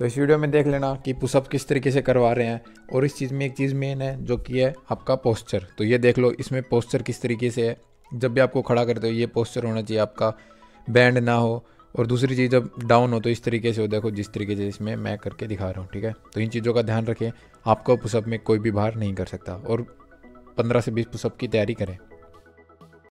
तो इस वीडियो में देख लेना कि पुशअप किस तरीके से करवा रहे हैं और इस चीज़ में एक चीज़ मेन है, जो कि है आपका पोस्चर तो ये देख लो, इसमें पोस्चर किस तरीके से है। जब भी आपको खड़ा करते हो, ये पोस्चर होना चाहिए आपका बैंड ना हो। और दूसरी चीज़, जब डाउन हो तो इस तरीके से हो, देखो जिस तरीके से इसमें मैं करके दिखा रहा हूँ, ठीक है? तो इन चीज़ों का ध्यान रखें, आपको पुशअप में कोई भी भार नहीं कर सकता। और पंद्रह से बीस पुशअप की तैयारी करें।